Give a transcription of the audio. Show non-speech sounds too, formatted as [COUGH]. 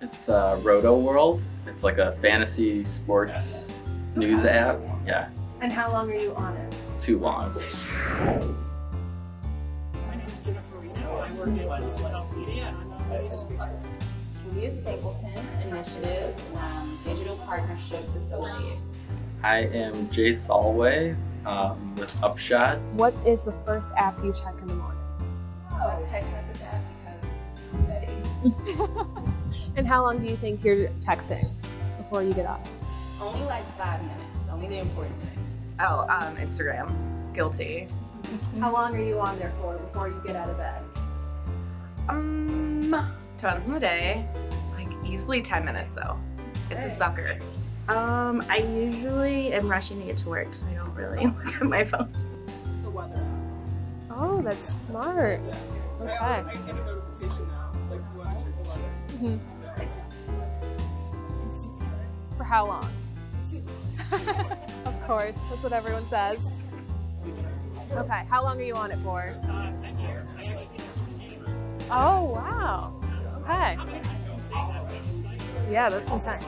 It's uh, Rotoworld. It's like a fantasy sports news app. Yeah, And how long are you on it? too long. My name is Jennifer Reno. I work in social media and I'm a speaker. Julia Stapleton Initiative, um, Digital Partnerships Associate. I am Jay Solway um, with Upshot. What is the first app you check in the morning? Oh, text message app because Betty. [LAUGHS] And how long do you think you're texting before you get up? Only like five minutes, only the important things. Oh, um, Instagram. Guilty. How long are you on there for before you get out of bed? Um, depends on the day. Like easily 10 minutes though. It's a sucker. Um, I usually am rushing to get to work, so I don't really [LAUGHS] look at my phone. The weather. Oh, that's smart. Yeah. Okay. I, I get a notification now. Like, do you want to check the weather? Mhm. For how long? of course, that's what everyone says. Okay, how long are you on it for? Uh, 10 years. I actually. Oh, wow. Okay. Yeah, that's intense.